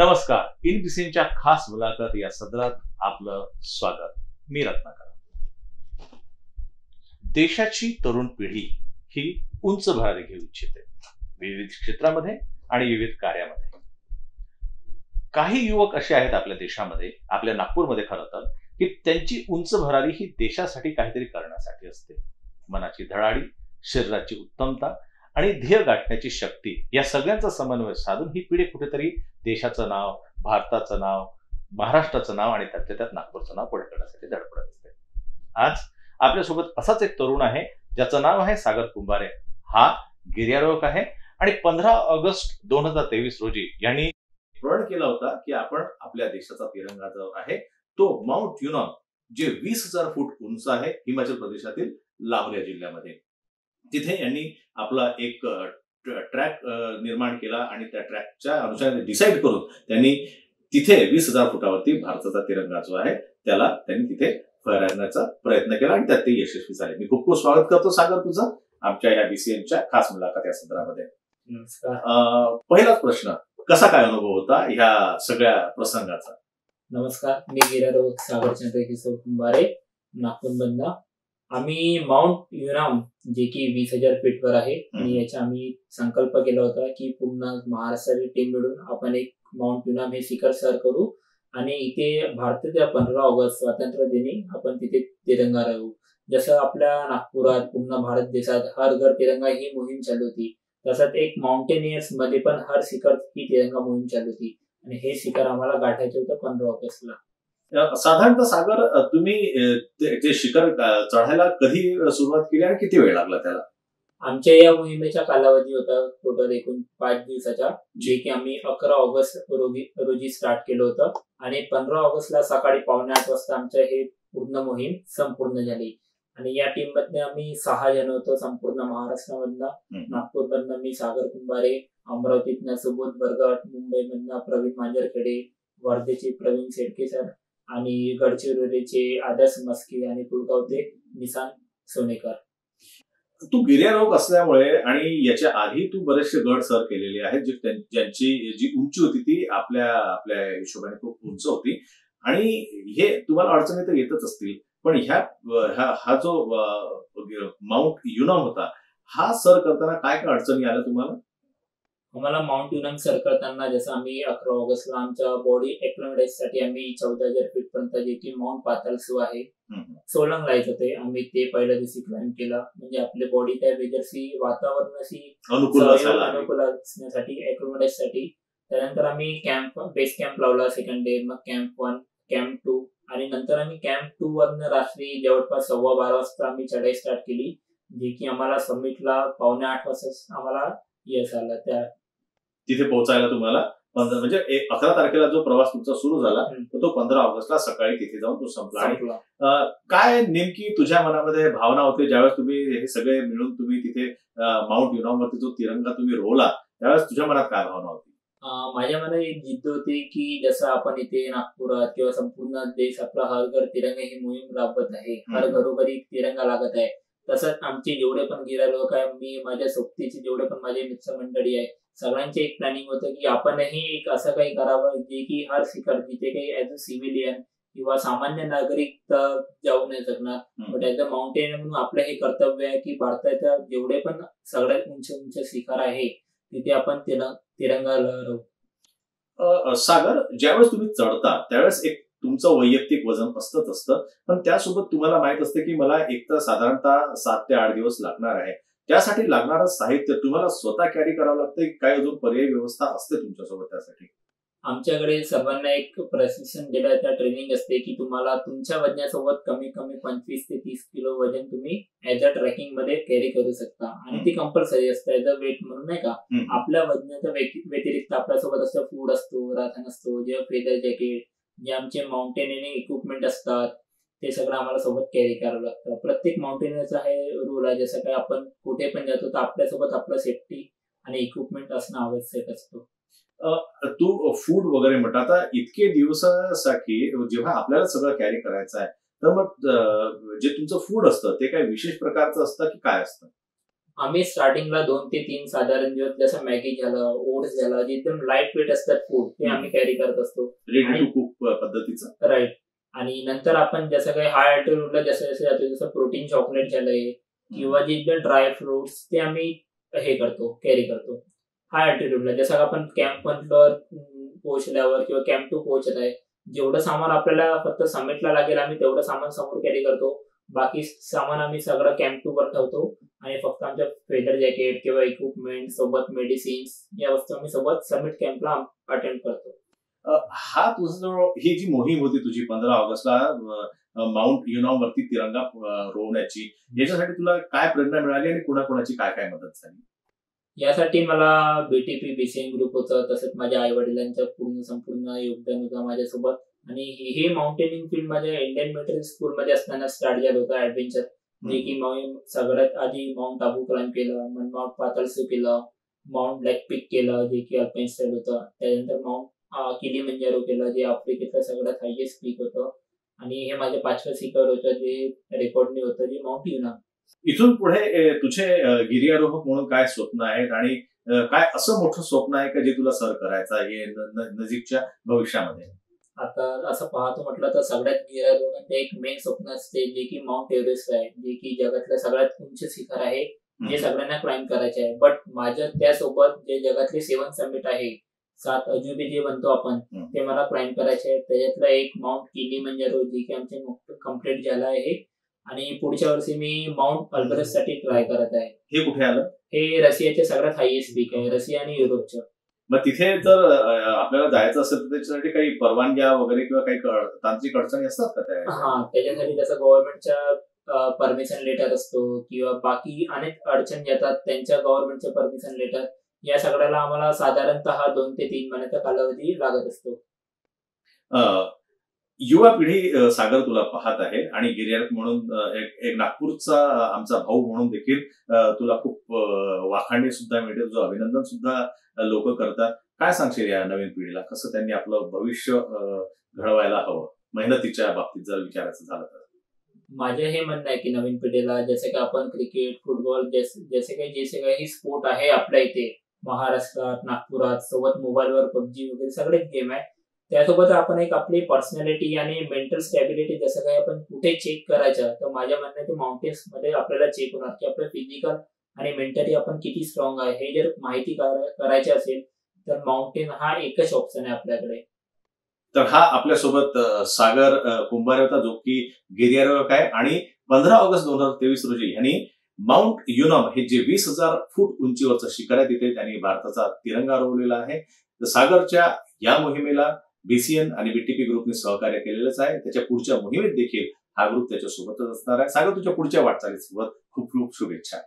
नमस्कार. इन बिसिनच्या खास मुलाखत या सदरात आपलं स्वागत. मी रत्नाकर. देशाची तरुण पिढी ही उंच भरारी घेऊ इच्छिते. विविध क्षेत्रामध्ये आणि विविध कार्यामध्ये. काही युवक असे आहेत आपल्या देशामध्ये आपल्या नागपूरमध्ये खरं तर की त्यांची उंच भरारी ही देशासाठी काहीतरी करण्यासाठी असते. मनाची धडाडी शरीराची उत्तमता आणि ध्येय गाठण्याची शक्ती या सगळ्यांचा समन्वय साधून ही पिढी कुठेतरी देशाचं नाव भारताचं नाव महाराष्ट्राचं नाव आणि त्यातल्या त्यात नागपूरचं नाव पुढे करण्यासाठी धडपडत असते. आज आपल्यासोबत असाच एक तरुण आहे ज्याचं नाव आहे सागर कुंभारे. हा गिर्यारोहक आहे आणि पंधरा ऑगस्ट दोन हजार तेवीस रोजी यांनी प्रण केला होता की आपण आपल्या देशाचा तिरंगा जो आहे. तो माउंट युनॉन जे वीस हजार फूट उंच आहे हिमाचल प्रदेशातील लावल्या जिल्ह्यामध्ये. तिथे यांनी आपला एक ट्रॅक निर्माण केला आणि त्या ट्रॅकच्या अनुसार डिसाईड करून त्यांनी तिथे वीस हजार फुटावरती भारताचा तिरंगा जो आहे त्याला त्यांनी तिथे फहरावण्याचा प्रयत्न केला आणि त्यात ते यशस्वी झाले. मी खूप खूप स्वागत करतो सागर तुझं आमच्या या बीसीएनच्या खास मुलाखत या नमस्कार. पहिलाच प्रश्न कसा काय अनुभव होता ह्या सगळ्या प्रसंगाचा? नमस्कार मी गिरारोग सागरचंद्र किशोर कुंभारे नागपूर आम्ही माउंट युनाम जे की वीस हजार फीट वर आहे आणि याचा आम्ही संकल्प केला होता की पूर्ण महाराष्ट्राची टीम मिळून आपण एक माउंट युनाम हे शिखर सर करू. आणि इथे भारताच्या पंधरा ऑगस्ट स्वातंत्र्य दिनी आपण तिथे तिरंगा राहू जसं आपल्या नागपुरात पूर्ण भारत देशात हर घर तिरंगा ही मोहीम चालू होती. तसंच एक माउंटेनियर्समध्ये पण हर शिखर ही तिरंगा मोहीम चालू होती. आणि हे शिखर आम्हाला गाठायचं होतं पंधरा ऑगस्टला. साधारणतः सागर तुम्ही ते शिखर चढायला कधी सुरुवात केली आणि किती वेळ लागला त्याला? आमच्या या मोहिमेचा कालावधी होता टोटल एकूण पाच दिवसाचा जे की आम्ही अकरा ऑगस्ट रोजी रोजी स्टार्ट केलं होतं. आणि पंधरा ऑगस्टला सकाळी पावणे आठ वाजता आमच्या हे पूर्ण मोहीम संपूर्ण झाली. आणि या टीममध्ये आम्ही सहा जण होतो संपूर्ण महाराष्ट्रामधनं. नागपूर मधनं मी सागर कुंभारे अमरावतीतनं सुबोध बरगट मुंबई मधनं प्रवीण मांजरखेडे वर्धेचे प्रवीण शेडके सर आणि गडचिरोलीचे आदर्श मस्की आणि पुळगावचे निसान सोनेकर. तू गिर्यारोग असल्यामुळे आणि याच्या आधी तू बरेचसे गड सर केलेले आहेत जे ज्यांची जी उंची होती ती आपल्या आपल्या हिशोबाने खूप उंच होती. आणि हे तुम्हाला अडचणी तर येतच असतील पण ह्या हा जो माउंट युनॉम होता हा सर करताना काय काय अडचणी आल्या तुम्हाला? आम्हाला माउंट युनम सर करताना जसं आम्ही अकरा ऑगस्टला आमच्या बॉडी एक्लोमेडाईजसाठी आम्ही चौदा हजार फीट पर्यंत जे की माउंट पाताल सो आहे सोलंग लायत होते. आम्ही ते पहिल्या दिवशी क्लाइम केला. म्हणजे आपली बॉडी त्या वेदरशी वातावरणाशी अनुकूल असण्यासाठी एक्लोमेडाईजसाठी. त्यानंतर आम्ही कॅम्प बेस कॅम्प लावला सेकंड डे मग कॅम्प वन कॅम्प टू आणि नंतर आम्ही कॅम्प टू वरनं रात्री जवळपास सव्वा बारा वाजता आम्ही चढाई स्टार्ट केली जे की आम्हाला समिटला पावणे आठ वाजता आम्हाला यश आलं. त्या तिथे पोहोचायला तुम्हाला पंधरा म्हणजे एक अकरा तारखेला जो प्रवास तुमचा सुरू झाला तर तो पंधरा ऑगस्टला सकाळी तिथे जाऊन तो संपला. आणि काय नेमकी तुझ्या मनामध्ये भावना होती? ज्यावेळेस तुम्ही हे सगळे मिळून तुम्ही तिथे माउंट युनामवरती जो तिरंगा तुम्ही रोवला त्यावेळेस तुझ्या मनात काय भावना होती? माझ्या मनात एक जिद्द होती की जसं आपण इथे नागपुरात किंवा संपूर्ण देश आपला हर घर तिरंगा ही मोहीम राबवत आहे. हर घरोघरी तिरंगा लागत आहे. तसंच आमचे जेवढे पण गिरा लोक आहे मी माझ्या सोबतीचे जेवढे पण माझे मित्रमंडळी आहे सगळ्यांचे एक प्लॅनिंग होतं की आपणही एक असं काही करावं जे की हर शिखर जिथे काही ऍज अ सिव्हिलियन किंवा सामान्य नागरिक जाऊ नाही शकणार. बट ऍज अ माउंटेन म्हणून आपलं हे कर्तव्य आहे की भारताच्या जेवढे पण सगळ्यात उंच उंच शिखर आहे तिथे आपण तिरंगा लहरवू. सागर ज्यावेळेस तुम्ही चढता त्यावेळेस एक तुमचं वैयक्तिक वजन असतंच असतं. पण त्यासोबत तुम्हाला माहीत असते की मला एक तर साधारणतः सात ते आठ दिवस लागणार आहे. त्यासाठी लागणारं साहित्य तुम्हाला स्वतः कॅरी करावं लागतं काय अजून पर्यायी व्यवस्था असते तुमच्यासोबत त्यासाठी? आमच्याकडे सर्वांना एक प्रशिक्षण दिल्याचा ट्रेनिंग असते की तुम्हाला तुमच्या वजनासोबत कमी कमी पंचवीस ते तीस किलो वजन तुम्ही ऍज अ ट्रेकिंगमध्ये कॅरी करू शकता. आणि ती कंपल्सरी असते ऍज अ वेट म्हणून नाही का? आपल्या वजनाच्या व्यतिरिक्त आपल्यासोबत असतं फूड असतो राखण असतो जे फेदर जॅकेट जे आमचे माउंटेनिअरिंग इक्विपमेंट असतात ते सगळं आम्हाला सोबत कॅरी करावं लागतं. प्रत्येक माउंटेनरचा हे रूल आहे जसं काय आपण कुठे पण जातो तर आपल्यासोबत आपलं सेफ्टी आणि इक्विपमेंट असणं आवश्यक असतो. तू फूड वगैरे म्हणता आता इतके दिवसासाठी जेव्हा आपल्याला सगळं कॅरी करायचं आहे तर मग जे तुमचं फूड असतं ते काय विशेष प्रकारचं असतं की काय असतं? आम्ही स्टार्टिंगला दोन ते तीन साधारण दिवस जसं मॅगी झालं ओट्स झालं जे एकदम लाइट वेट असतात फूड ते आम्ही कॅरी करत असतो. रेडी टू कुक पद्धतीचं. राईट आणि नंतर आपण जसं काही हाय अल्टिट्यूडला जसं जसं जातो जसं प्रोटीन चॉकलेट झालंय किंवा जे एकदम ड्राय फ्रुट्स ते आम्ही हे करतो कॅरी करतो. हाय अल्टिट्यूडला जसं आपण कॅम्प मधलं पोहोचल्यावर किंवा कॅम्प टू पोहोचत आहे जेवढं सामान आपल्याला फक्त समिटला लागेल आम्ही तेवढं सामान समोर कॅरी करतो. बाकी सामान आम्ही सगळं कॅम्प टू वर ठेवतो. आणि फक्त आमच्या फेदर जॅकेट किंवा इक्विपमेंट सोबत मेडिसिन्स या वस्तू आम्ही सोबत समिट कॅम्पला अटेंड करतो. हा तुझा जो ही जी मोहीम होती तुझी पंधरा ऑगस्टला माउंट युनॉम वरती तिरंगा रोवण्याची याच्यासाठी तुला काय प्रेरणा मिळाली आणि कुणाकुणाची काय काय मदत झाली? यासाठी मला बीटीपी बीसीएम ग्रुप होतं तसंच माझ्या आई वडिलांचं पूर्ण संपूर्ण योगदान होतं माझ्यासोबत. आणि हे- हे माउंटेनिंग फील्ड माझ्या इंडियन मिलिटरी स्कूलमध्ये असताना स्टार्ट झालं होतं ऍडव्हेंचर जे की सगळ्यात आधी माउंट आबू क्लाइंब केलं मग माउंट पातळसू केलं माउंट ब्लॅक पिक केलं जे की अल्पाईन स्टाईल होतं. त्यानंतर माउंट किली मंजारो केलं जे आफ्रिकेतलं सगळ्यात हायएस्ट पीक होतं. आणि हे माझं पाचवं शिखर होतं जे रेकॉर्डनी होतं जे माउंट युना इथून पुढे तुझे गिर्यारोहक म्हणून काय स्वप्न आहेत? आणि काय असं मोठं स्वप्न आहे का जे तुला सर करायचं आहे नजीकच्या भविष्यामध्ये? आता असं पाहतो म्हटलं तर सगळ्यात गिरा लोकांचं एक मेन स्वप्न असते जे की माउंट एव्हरेस्ट आहे जे की जगातलं सगळ्यात उंच शिखर आहे जे सगळ्यांना क्लाइंब करायचे आहे. बट माझ्या त्यासोबत जे जगातले सेवन समिट आहे सात अजुबे जे म्हणतो आपण. ते मला क्लाइंब करायचे आहे. त्याच्यातलं एक माउंट किली मंजारो जे की आमचे कंप्लीट झालं आहे. आणि पुढच्या वर्षी मी माउंट अल्बरससाठी ट्राय करत आहे. हे कुठे आलं? हे रशियाचे सगळ्यात हायएस्ट पीक आहे रशिया आणि युरोपचं. मग तिथे जर आपल्याला जायचं असेल तर त्याच्यासाठी काही परवानग्या वगैरे किंवा काही तांत्रिक अडचणी असतात का त्या हा त्याच्यासाठी जसं गव्हर्नमेंटच्या परमिशन लेटर असतो किंवा बाकी अनेक अडचण येतात त्यांच्या गव्हर्नमेंटचे परमिशन लेटर या सगळ्याला आम्हाला साधारणतः दोन ते तीन महिन्याचा कालावधी लागत असतो. युवा पिढी सागर तुला पाहत आहे आणि गिर्यारक म्हणून एक एक नागपूरचा आमचा भाऊ म्हणून देखील तुला खूप वाखाणे सुद्धा मिळते तुझं अभिनंदन सुद्धा लोक करतात. काय सांगशील या नवीन पिढीला? कसं त्यांनी आपलं भविष्य घडवायला हवं? मेहनतीच्या बाबतीत जर विचारायचं झालं तर. माझं हे म्हणणं आहे की नवीन पिढीला जसे की आपण क्रिकेट फुटबॉल जसे जसे काही जसे काही स्पोर्ट आहे आपल्या इथे. महाराष्ट्रात नागपुरात सोबत मोबाईलवर पबजी वगैरे सगळेच गेम आहे. त्यासोबत आपण एक आपली पर्सनॅलिटी आणि मेंटल स्टॅबिलिटी जसं काही आपण कुठे चेक करायचं तर माझ्या म्हणण्यात माउंटेन्समध्ये आपल्याला चेक होणार की आपलं फिजिकल आणि मेंटली आपण किती स्ट्रॉंग आहे. हे जर माहिती करायची असेल तर माउंटेन हा एकच ऑप्शन आहे आपल्याकडे. तर हा आपल्यासोबत सागर कुंभारे होता जो की गिर्यारोहक आहे. आणि पंधरा ऑगस्ट दोन हजार तेवीस रोजी यांनी माउंट युनॉम हे जे वीस हजार फूट उंचीवरचं शिखर आहे तिथे त्यांनी भारताचा तिरंगा रोवलेला आहे. तर सागरच्या या मोहिमेला बीसीएन आणि बीटीपी ग्रुपने सहकार्य केलेलंच आहे. त्याच्या पुढच्या मोहिमेत देखील हा ग्रुप त्याच्यासोबतच असणार आहे. सागर तुझ्या पुढच्या वाटचालीसोबत खूप खूप शुभेच्छा.